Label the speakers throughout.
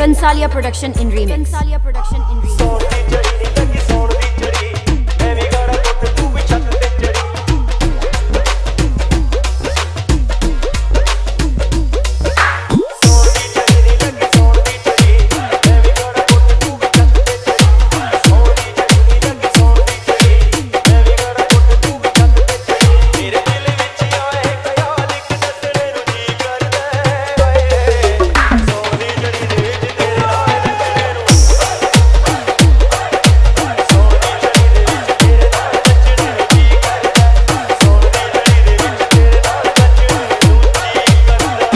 Speaker 1: Gansalia production in remix. Gansalia production in remix.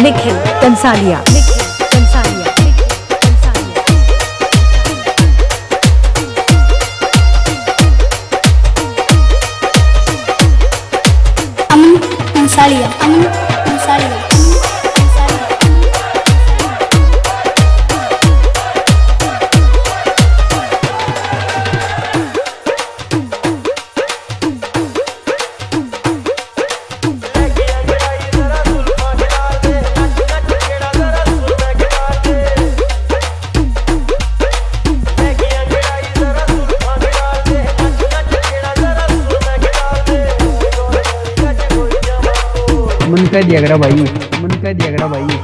Speaker 2: Nikhil कंसालिया
Speaker 3: अमन कंसालिया अमन।
Speaker 4: कह दिया करा भाई। मन कह दिया करा भाई।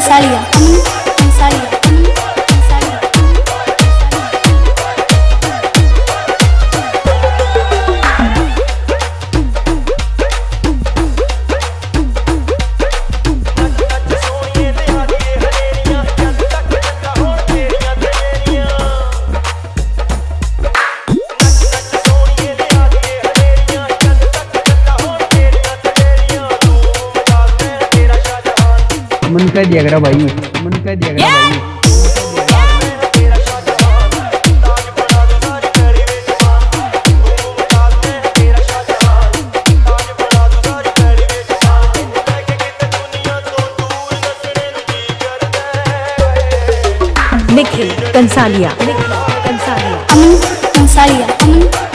Speaker 3: कंसालिया
Speaker 4: मन कह दिया करा भाई, मन कह दिया करा भाई।
Speaker 2: निखिल कंसालिया। निखिल कंसालिया।
Speaker 3: अमन कंसालिया, अमन।